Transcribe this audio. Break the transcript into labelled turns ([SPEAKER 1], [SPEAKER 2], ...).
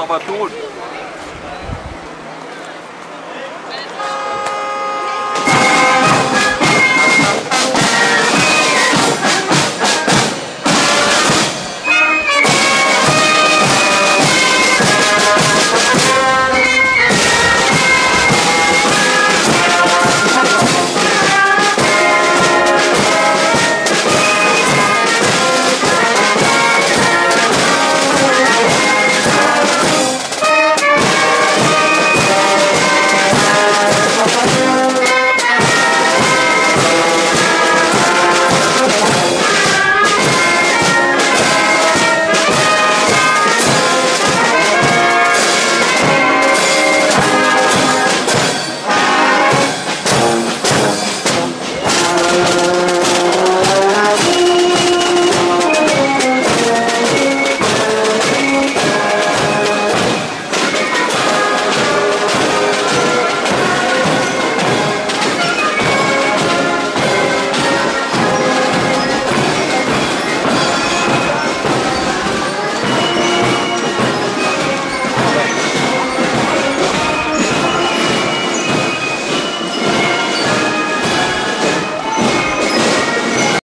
[SPEAKER 1] aber tudo